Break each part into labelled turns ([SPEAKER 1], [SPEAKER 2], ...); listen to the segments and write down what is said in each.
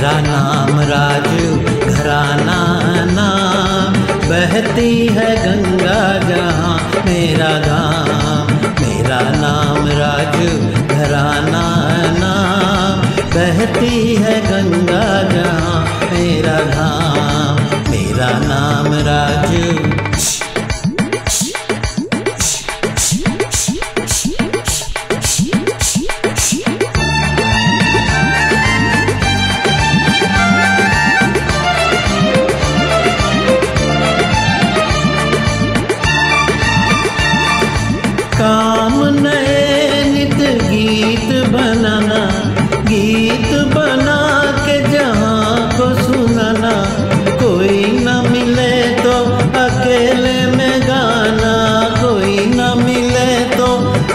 [SPEAKER 1] तेरा नाम राजू, घराना नाम। बहती है गंगा जहाँ मेरा धाम। मेरा नाम राजू, घराना नाम। बहती है सुनाना कोई न मिले तो अकेले में गाना, कोई न मिले तो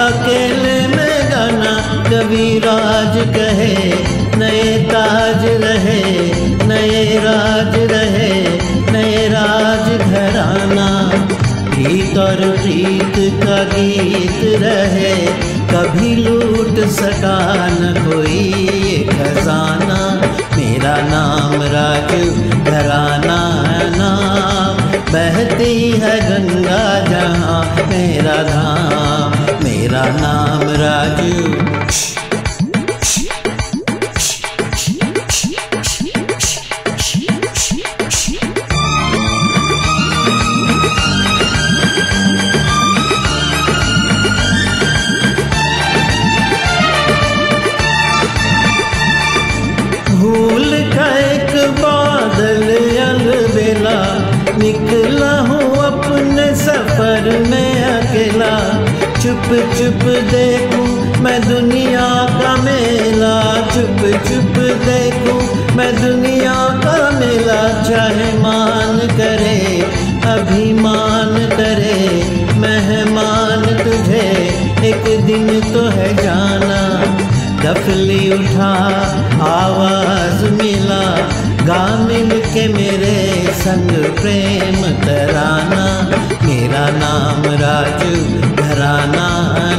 [SPEAKER 1] अकेले में गाना। कविराज कहे, नए ताज रहे, नए राज रहे, नए राज घराना। प्रीत और प्रीत का गीत रहे, कभी लूट सका न कोई घराना नाम बहती है गंगा जहाँ मेरा धाम मेरा नाम राजू। अकेला चुप चुप देखूँ मैं दुनिया का मेला। चुप चुप देखूँ मैं दुनिया का मेला। चाहे मान करे, अभिमान करे, मेहमान तुझे, एक दिन तो है जाना। डफली उठा, आवाज़ मिला, गा मिल के मेरे संग प्रेम तराना। मेरा नाम राजू, घराना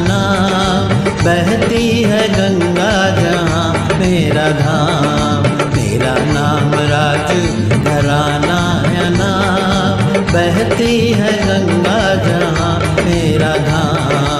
[SPEAKER 1] नाम। बहती है गंगा जहाँ, मेरा धाम। मेरा नाम राजू, घराना नाम। बहती है गंगा जहाँ, मेरा धाम।